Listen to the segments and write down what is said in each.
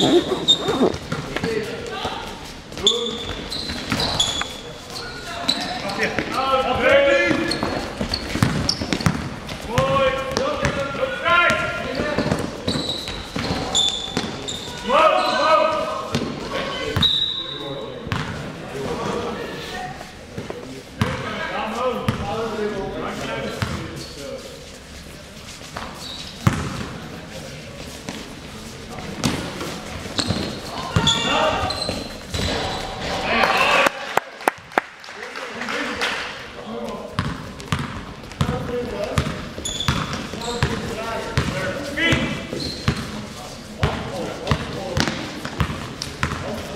Rebound,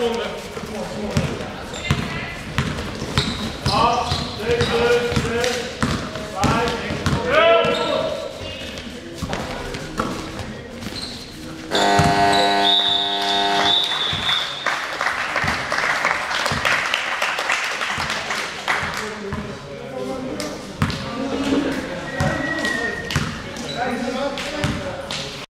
Sekunde.